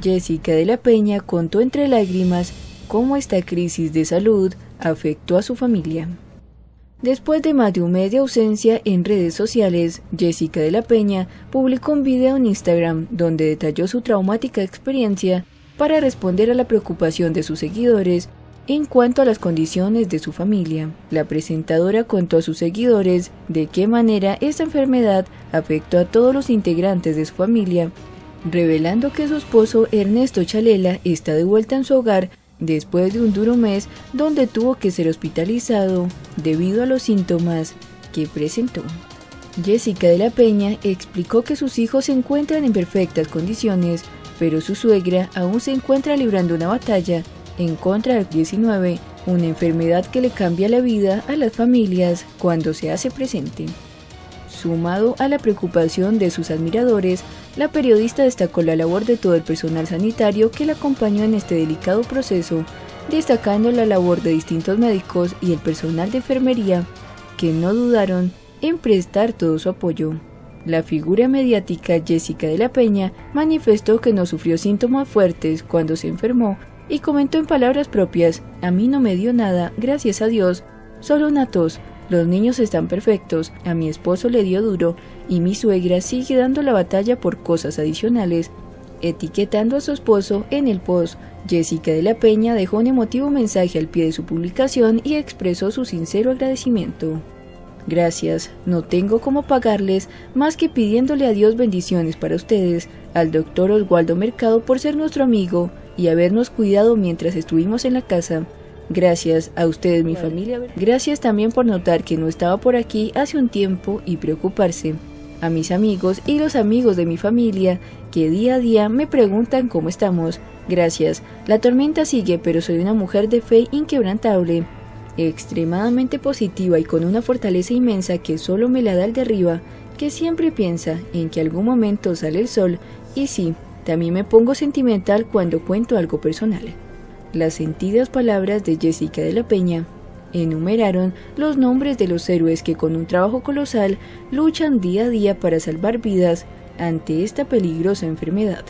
Jessica de la Peña contó entre lágrimas cómo esta crisis de salud afectó a su familia. Después de más de un mes de ausencia en redes sociales, Jessica de la Peña publicó un video en Instagram donde detalló su traumática experiencia para responder a la preocupación de sus seguidores en cuanto a las condiciones de su familia. La presentadora contó a sus seguidores de qué manera esta enfermedad afectó a todos los integrantes de su familia, revelando que su esposo Ernesto Chalela está de vuelta en su hogar después de un duro mes donde tuvo que ser hospitalizado debido a los síntomas que presentó. Jessica de la Peña explicó que sus hijos se encuentran en perfectas condiciones, pero su suegra aún se encuentra librando una batalla en contra del 19, una enfermedad que le cambia la vida a las familias cuando se hace presente. Sumado a la preocupación de sus admiradores, la periodista destacó la labor de todo el personal sanitario que la acompañó en este delicado proceso, destacando la labor de distintos médicos y el personal de enfermería, que no dudaron en prestar todo su apoyo. La figura mediática Jessica de la Peña manifestó que no sufrió síntomas fuertes cuando se enfermó y comentó en palabras propias, a mí no me dio nada, gracias a Dios, solo una tos, los niños están perfectos, a mi esposo le dio duro y mi suegra sigue dando la batalla por cosas adicionales. Etiquetando a su esposo en el post, Jessica de la Peña dejó un emotivo mensaje al pie de su publicación y expresó su sincero agradecimiento. Gracias, no tengo cómo pagarles más que pidiéndole a Dios bendiciones para ustedes, al doctor Oswaldo Mercado por ser nuestro amigo y habernos cuidado mientras estuvimos en la casa. Gracias a ustedes, mi familia. Gracias también por notar que no estaba por aquí hace un tiempo y preocuparse. A mis amigos y los amigos de mi familia que día a día me preguntan cómo estamos. Gracias. La tormenta sigue, pero soy una mujer de fe inquebrantable, extremadamente positiva y con una fortaleza inmensa que solo me la da el de arriba, que siempre piensa en que algún momento sale el sol. Y sí, también me pongo sentimental cuando cuento algo personal. Las sentidas palabras de Jessica de la Peña enumeraron los nombres de los héroes que con un trabajo colosal luchan día a día para salvar vidas ante esta peligrosa enfermedad.